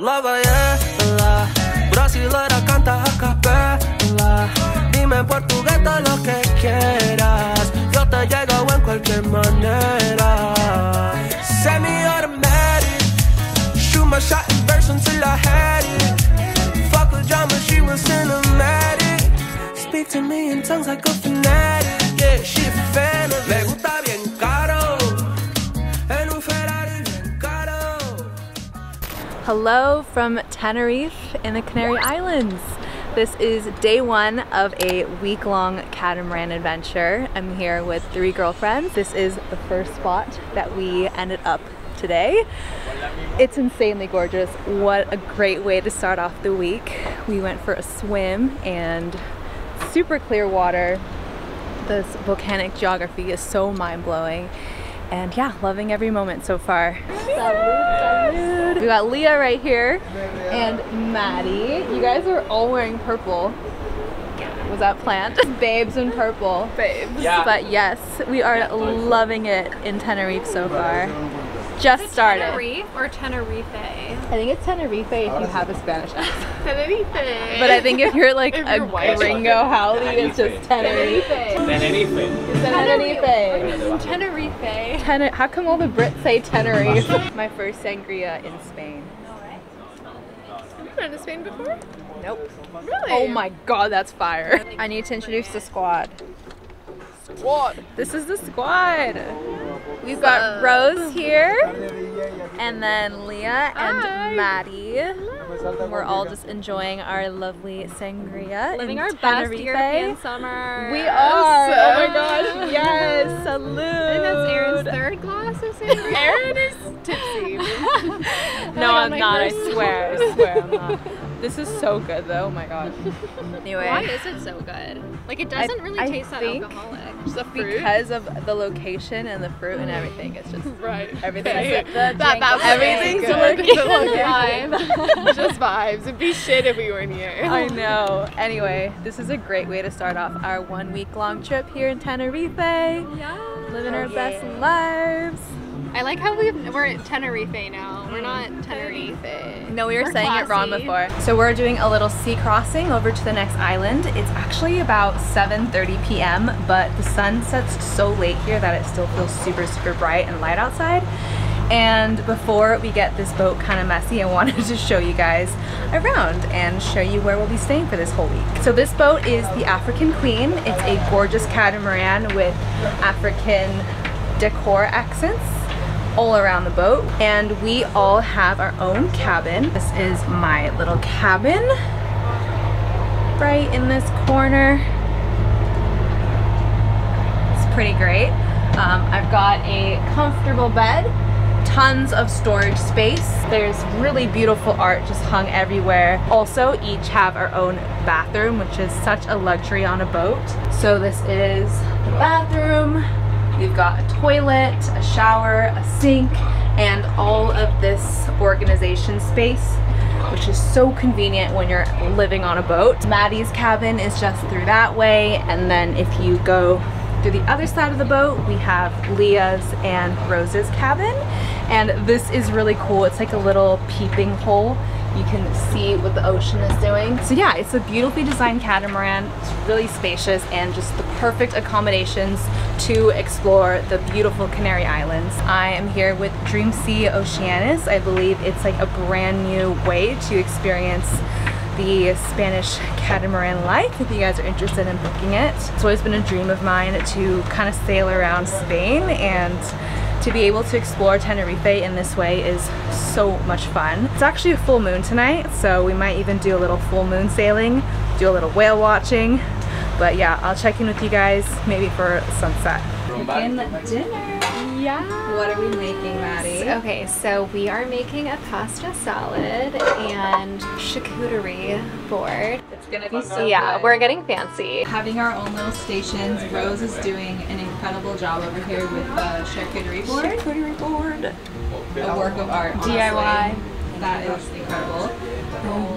La ballena, brasilera canta a capela. Dime en portugués lo que quieras. Yo te llego en cualquier manera. Hello from Tenerife in the Canary Islands. This is day one of a week-long catamaran adventure. I'm here with three girlfriends. This is the first spot that we ended up today. It's insanely gorgeous. What a great way to start off the week. We went for a swim and super clear water. This volcanic geography is so mind-blowing. And yeah, loving every moment so far. We got Leah right here and Maddie. You guys are all wearing purple. Was that planned? Babes in purple. Babes. Yeah. But yes, we are loving it in Tenerife so far. Just started. Tenerife or Tenerife? I think it's Tenerife if you have a Spanish accent. Tenerife. But I think if you're like If a you're white. gringo howdy, it's just Tenerife. Tenerife. Tenerife. Tenerife. Ten- how come all the Brits say Tenerife? My first sangria in Spain. Have you been to Spain before? Nope. Really? Oh my god, that's fire. I need to introduce the squad. Squad. This is the squad. We've got uh. Rose here, and then Leah and Hi. Maddie. We're all just enjoying our lovely sangria. Living in our best Tenerife. European summer. We are. Oh my gosh. Yes. Salute. I think that's Eryn's third glass of sangria. Aaron is tipsy. No, I'm not. I swear. I swear I'm not. This is so good though. Oh my god. Anyway. Why is it so good? Like it doesn't really I taste that alcoholic. Just the fruit. because of the location and the fruit and everything. It's just right. everything. Okay. The That- drink that's is everything's good. Vibe. Just vibes. It'd be shit if we weren't here. I know. Anyway, this is a great way to start off our one week long trip here in Tenerife. Yeah. Living our best lives. I like how we we're at Tenerife now. We're not Tenerife. No, we were We're saying it wrong before. So we're doing a little sea crossing over to the next island. It's actually about 7:30 p.m., but the sun sets so late here that it still feels super super bright and light outside. And before we get this boat kind of messy, I wanted to show you guys around and show you where we'll be staying for this whole week. So this boat is the African Queen. It's a gorgeous catamaran with African decor accents all around the boat and we all have our own cabin. This is my little cabin right in this corner. It's pretty great. Um, I've got a comfortable bed, tons of storage space. There's really beautiful art just hung everywhere. Also, each have our own bathroom, which is such a luxury on a boat. So this is the bathroom. We've got a toilet, a shower, a sink, and all of this organization space, which is so convenient when you're living on a boat. Maddie's cabin is just through that way, and then if you go through the other side of the boat, we have Leah's and Rose's cabin. And this is really cool. It's like a little peeping hole. You can see what the ocean is doing. So yeah, it's a beautifully designed catamaran. It's really spacious and just the perfect accommodations to explore the beautiful Canary Islands. I am here with Dream Sea Oceanis. I believe it's like a brand new way to experience the Spanish catamaran life if you guys are interested in booking it. It's always been a dream of mine to kind of sail around Spain and to be able to explore Tenerife in this way is so much fun. It's actually a full moon tonight, so we might even do a little full moon sailing, do a little whale watching. But yeah, I'll check in with you guys maybe for sunset. dinner. Yeah. What are we making, Maddie? Okay, so we are making a pasta salad and charcuterie board. It's gonna be so yeah, good. we're getting fancy. having our own little stations. Rose is doing an incredible job over here with the charcuterie board. Charcuterie board. A work of art. honestly. DIY. That is incredible.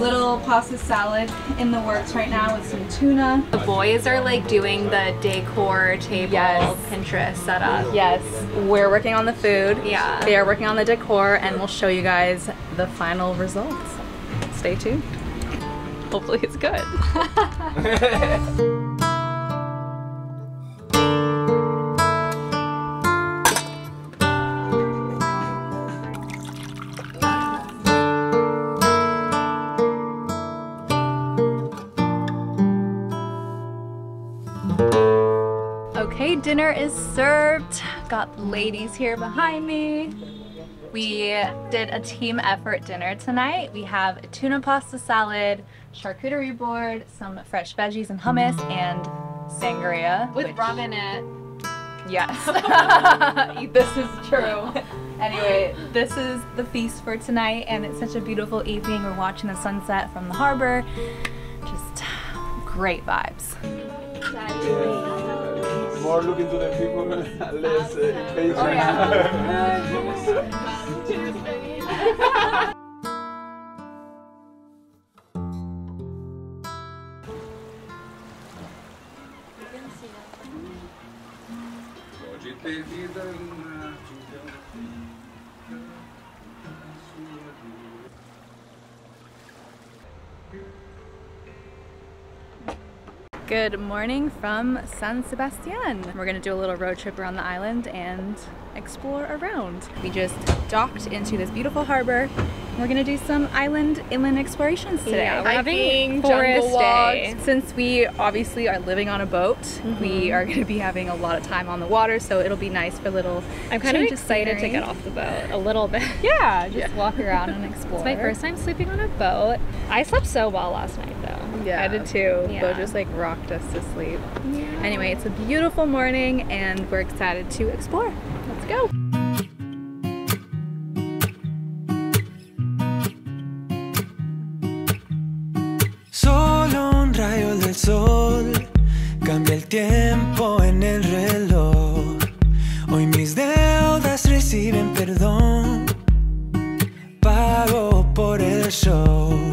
Little pasta salad in the works right now with some tuna. The boys are like doing the decor table Yes. Pinterest setup. Yes, we're working on the food. Yeah. They are working on the decor and we'll show you guys the final results. Stay tuned. Hopefully it's good. dinner is served. Got the ladies here behind me. We did a team effort dinner tonight. We have a tuna pasta salad, charcuterie board, some fresh veggies and hummus, and sangria. With which- rum in it. Yes. this is true. Anyway, this is the feast for tonight, and it's such a beautiful evening. We're watching the sunset from the harbor. Just great vibes. More looking to the people, less uh, patient. Oggi Good morning from San Sebastian. We're gonna do a little road trip around the island and explore around. We just docked into this beautiful harbor. We're gonna do some island inland explorations today. Yeah, we're having forest day. Since we obviously are living on a boat, Mm-hmm. we are gonna be having a lot of time on the water, so it'll be nice for little. I'm kind of excited to get off the boat a little bit. Yeah, just walk around and explore. It's my first time sleeping on a boat. I slept so well last night. Yeah, I did too. Yeah. Bo just like rocked us to sleep. Anyway, it's a beautiful morning and we're excited to explore. Let's go. Solo un rayo del sol cambia el tiempo en el reloj. Hoy mis deudas reciben perdón. Pago por el show.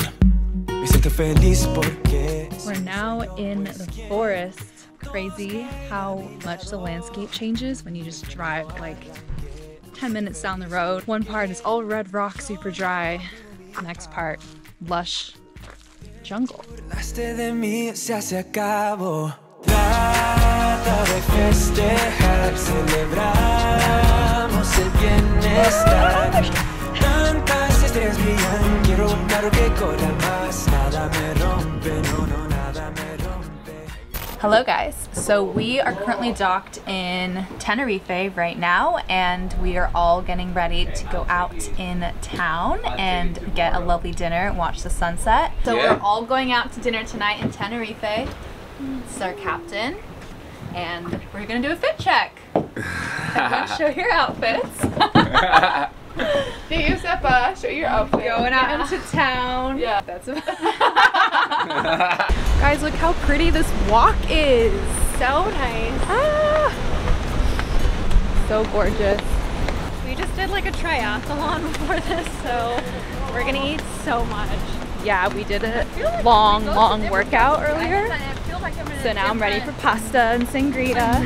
Me siento feliz porque We're now in the forest. Crazy how much the landscape changes when you just drive like 10 minutes down the road. One part is all red rock, super dry. Next part, lush jungle. Hello guys. So we are currently docked in Tenerife right now and we are all getting ready to go out in town and get a lovely dinner and watch the sunset. So Yeah. we're all going out to dinner tonight in Tenerife. It's our captain and we're gonna do a fit check. Everyone show your outfits. Do you, Seppa? Show your outfit. Going out into town. Yeah. That's Guys, look how pretty this walk is. So nice. Ah! So gorgeous. We just did like a triathlon before this, so we're gonna eat so much. Yeah, we did a long, long workout earlier. So now I'm ready for pasta and sangria.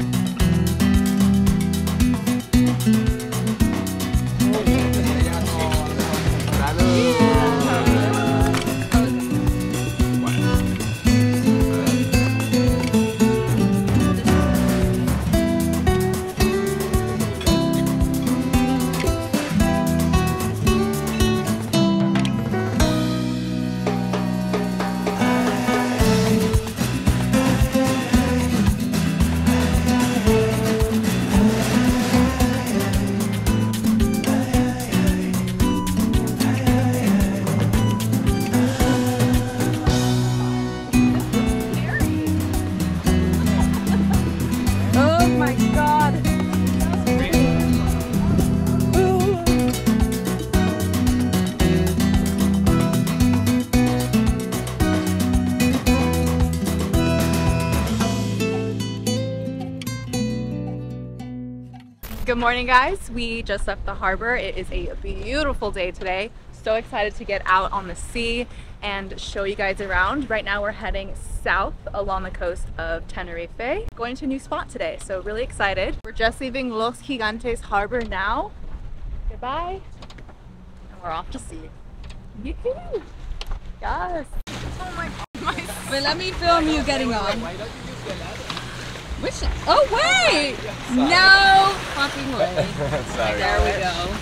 Oh Good morning, guys. We just left the harbor. It is a beautiful day today. So excited to get out on the sea and show you guys around. Right now we're heading south along the coast of Tenerife, going to a new spot today, so really excited. We're just leaving Los Gigantes Harbor now. Goodbye. And we're off to sea. Yes. Oh my, my But let me film you getting on. Which? Oh wait! No fucking way. There we go.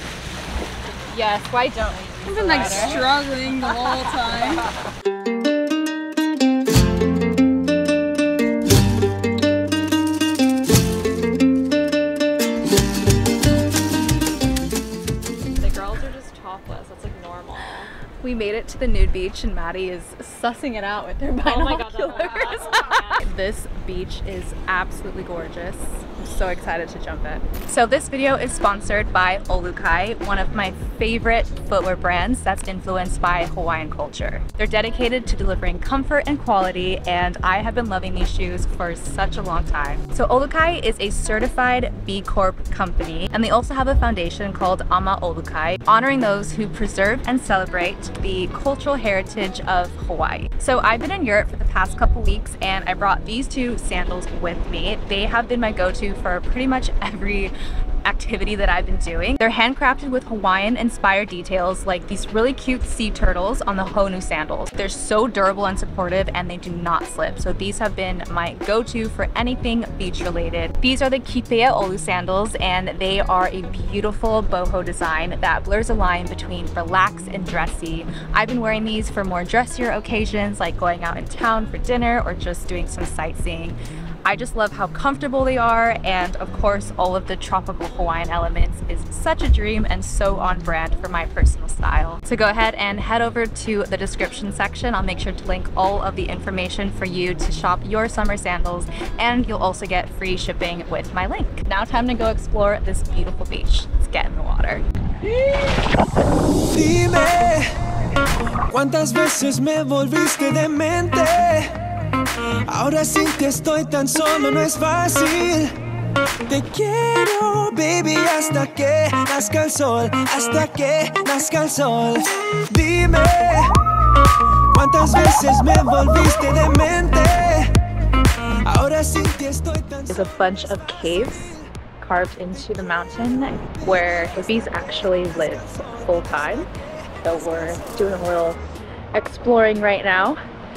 Yes, why don't we? I've been like struggling the whole time. The girls are just topless. That's like normal. We made it to the nude beach and Maddie is sussing it out with her Oh my god, binoculars. oh this beach is absolutely gorgeous. So excited to jump in. So this video is sponsored by Olukai, one of my favorite footwear brands that's influenced by Hawaiian culture. They're dedicated to delivering comfort and quality and I have been loving these shoes for such a long time. So Olukai is a certified B Corp company and they also have a foundation called Ama Olukai, honoring those who preserve and celebrate the cultural heritage of Hawaii. So I've been in Europe for the past couple weeks and I brought these two sandals with me. They have been my go-to for pretty much every activity that I've been doing. They're handcrafted with Hawaiian inspired details like these really cute sea turtles on the Honu sandals. They're so durable and supportive and they do not slip. So these have been my go-to for anything beach related. These are the Kipea Olu sandals and they are a beautiful boho design that blurs a line between relaxed and dressy. I've been wearing these for more dressier occasions like going out in town for dinner or just doing some sightseeing. I just love how comfortable they are and of course all of the tropical Hawaiian elements is such a dream and so on brand for my personal style. So go ahead and head over to the description section. I'll make sure to link all of the information for you to shop your summer sandals and you'll also get free shipping with my link. Now time to go explore this beautiful beach. Let's get in the water. Dime, ¿cuántas veces me volviste? Ahora sin que estoy tan solo no es fácil. Te quiero, baby, hasta que nazca el sol, hasta que nazca el sol. Dime, ¿cuántas veces me volviste demente? Ahora sin ti estoy tan There's a bunch of caves carved into the mountain where hippies actually live full time. So we're doing a little exploring right now.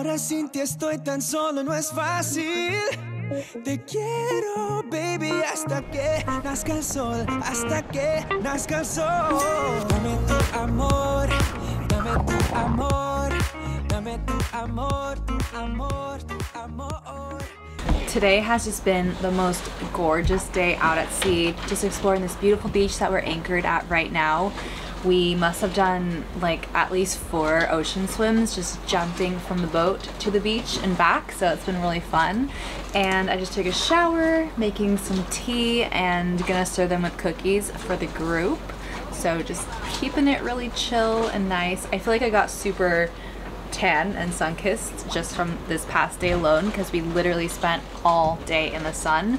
ahora sin ti estoy tan solo, no es fácil. Te quiero, baby, hasta que nazca el sol, hasta que nazca el sol. Dame tu amor, dame tu amor, dame tu amor, tu amor, tu amor. Today has just been the most gorgeous day out at sea, just exploring this beautiful beach that we're anchored at right now. We must have done like at least four ocean swims just jumping from the boat to the beach and back, so it's been really fun. And I just took a shower, making some tea, and gonna serve them with cookies for the group. So just keeping it really chill and nice. I feel like I got super tan and sun-kissed just from this past day alone because we literally spent all day in the sun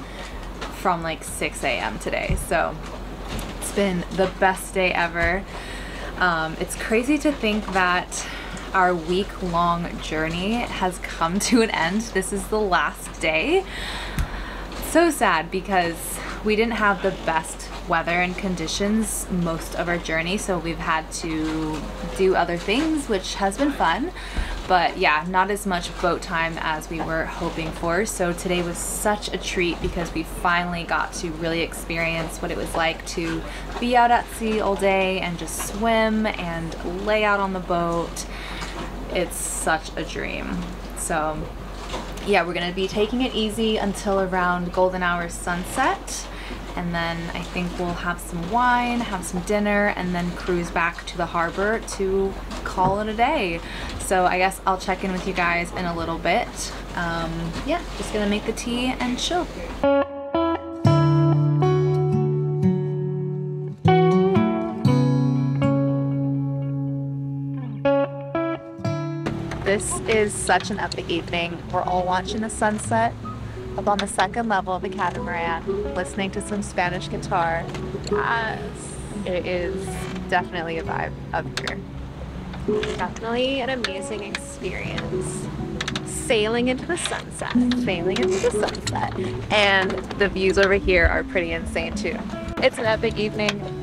from like 6 a.m. today. So been the best day ever. Um, it's crazy to think that our week-long journey has come to an end. This is the last day. So sad because we didn't have the best weather and conditions most of our journey, so we've had to do other things, which has been fun. But yeah, not as much boat time as we were hoping for. So today was such a treat because we finally got to really experience what it was like to be out at sea all day and just swim and lay out on the boat. It's such a dream. So yeah, we're gonna be taking it easy until around golden hour sunset and then I think we'll have some wine, have some dinner, and then cruise back to the harbor to call it a day. So I guess I'll check in with you guys in a little bit. Um, yeah, just gonna make the tea and chill. This is such an epic evening. We're all watching the sunset up on the second level of the catamaran, listening to some Spanish guitar. Yes, it is definitely a vibe up here. Definitely an amazing experience. Sailing into the sunset. Sailing into the sunset. And the views over here are pretty insane too. It's an epic evening.